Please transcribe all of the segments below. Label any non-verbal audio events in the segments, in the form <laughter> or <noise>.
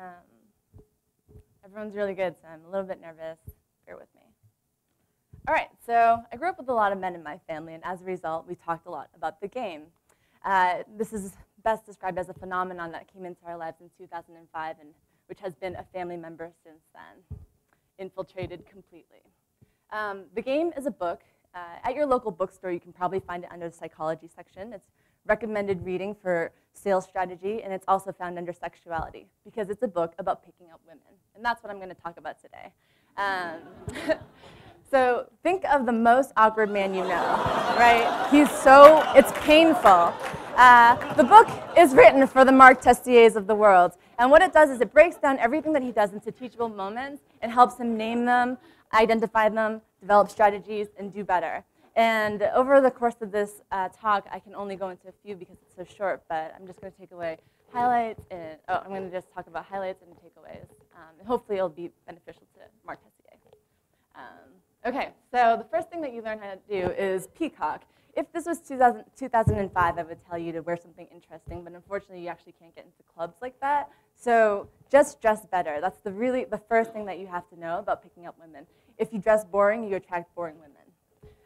Um, everyone's really good, so I'm a little bit nervous. Bear with me. All right, so I grew up with a lot of men in my family, and as a result, we talked a lot about the game. Uh, this is best described as a phenomenon that came into our lives in 2005, and which has been a family member since then, infiltrated completely. Um, the game is a book. Uh, at your local bookstore, you can probably find it under the psychology section. It's recommended reading for sales strategy, and it's also found under sexuality because it's a book about picking up women. And that's what I'm going to talk about today. Um, <laughs> so think of the most awkward man you know, right? He's so, it's painful. Uh, the book is written for the Mark Tessiers of the world. And what it does is it breaks down everything that he does into teachable moments and helps him name them, identify them, develop strategies, and do better. And over the course of this uh, talk, I can only go into a few because it's so short, but I'm just going to take away highlights and, oh, I'm going to just talk about highlights and takeaways. Um, and hopefully it'll be beneficial to Mark Tessier. Um, okay, so the first thing that you learn how to do is peacock. If this was 2000, 2005, I would tell you to wear something interesting, but unfortunately you actually can't get into clubs like that. So just dress better. That's the really the first thing that you have to know about picking up women. If you dress boring, you attract boring women.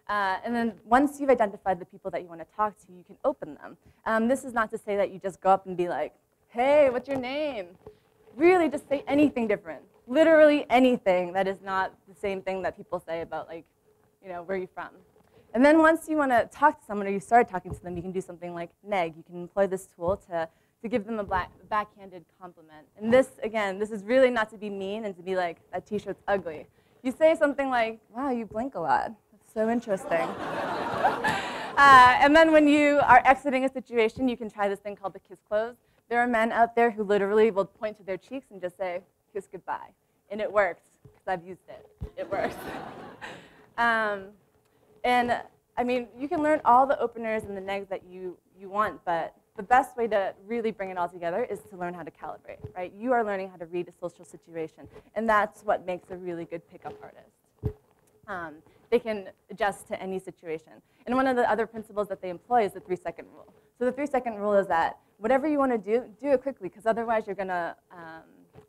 Uh, and then once you've identified the people that you want to talk to, you can open them. Um, this is not to say that you just go up and be like, hey, what's your name? Really just say anything different. Literally anything that is not the same thing that people say about like, you know, where are you from? And then once you want to talk to someone or you start talking to them, you can do something like neg. You can employ this tool to, to give them a black, backhanded compliment. And this, again, this is really not to be mean and to be like, that t-shirt's ugly. You say something like, wow, you blink a lot. That's so interesting. <laughs> uh, and then when you are exiting a situation, you can try this thing called the kiss close. There are men out there who literally will point to their cheeks and just say, kiss goodbye. And it works, because I've used it. It works. <laughs> um, and I mean, you can learn all the openers and the negs that you, you want, but the best way to really bring it all together is to learn how to calibrate, right? You are learning how to read a social situation, and that's what makes a really good pickup artist. Um, they can adjust to any situation. And one of the other principles that they employ is the three second rule. So the three second rule is that whatever you want to do, do it quickly, because otherwise you're going to um,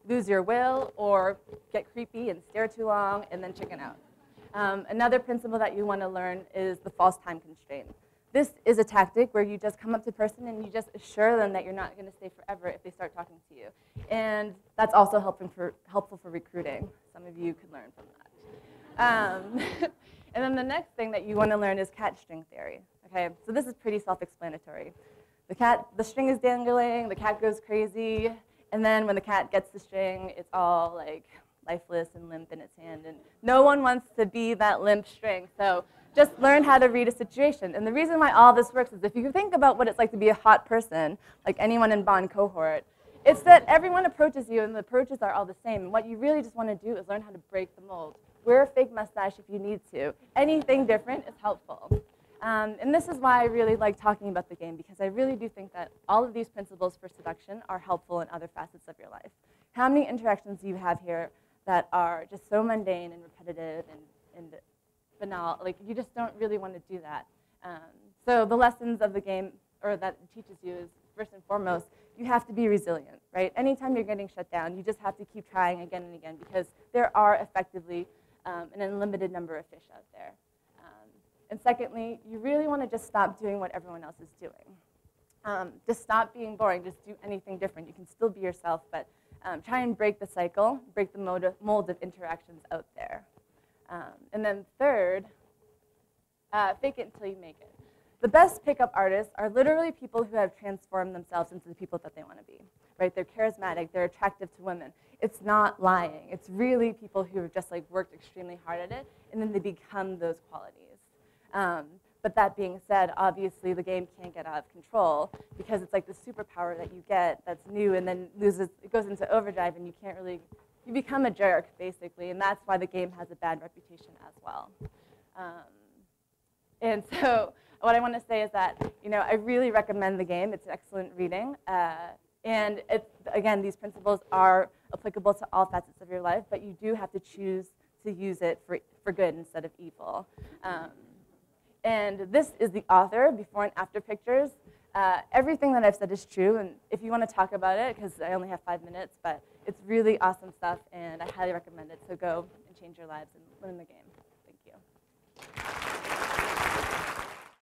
lose your will or get creepy and stare too long and then chicken out. Um, another principle that you want to learn is the false time constraint. This is a tactic where you just come up to a person and you just assure them that you're not going to stay forever if they start talking to you. And that's also helpful for, helpful for recruiting. Some of you could learn from that. Um, <laughs> and then the next thing that you want to learn is cat string theory. Okay, so this is pretty self-explanatory. The cat, the string is dangling, the cat goes crazy, and then when the cat gets the string, it's all like lifeless and limp in its hand, and no one wants to be that limp string. So just learn how to read a situation. And the reason why all this works is if you think about what it's like to be a hot person, like anyone in Bond cohort, it's that everyone approaches you and the approaches are all the same. And what you really just want to do is learn how to break the mold. Wear a fake mustache if you need to. Anything different is helpful. Um, and this is why I really like talking about the game, because I really do think that all of these principles for seduction are helpful in other facets of your life. How many interactions do you have here that are just so mundane and repetitive and, and banal? Like, you just don't really want to do that. Um, so the lessons of the game, or that it teaches you is, first and foremost, you have to be resilient, right? Anytime you're getting shut down, you just have to keep trying again and again because there are effectively um, an unlimited number of fish out there. Um, and secondly, you really want to just stop doing what everyone else is doing. Um, just stop being boring. Just do anything different. You can still be yourself, but um, try and break the cycle, break the mold of, mold of interactions out there. Um, and then third, uh, fake it until you make it. The best pickup artists are literally people who have transformed themselves into the people that they want to be. Right? They're charismatic. They're attractive to women. It's not lying. It's really people who have just like worked extremely hard at it, and then they become those qualities. Um, but that being said, obviously the game can't get out of control because it's like the superpower that you get that's new and then loses, it goes into overdrive and you can't really, you become a jerk basically, and that's why the game has a bad reputation as well. Um, and so what I want to say is that, you know, I really recommend the game. It's excellent reading. Uh, and it's, again, these principles are applicable to all facets of your life, but you do have to choose to use it for, for good instead of evil. Um, and this is the author, before and after pictures. Uh, everything that I've said is true, and if you want to talk about it, because I only have five minutes, but it's really awesome stuff, and I highly recommend it. So go and change your lives and learn the game.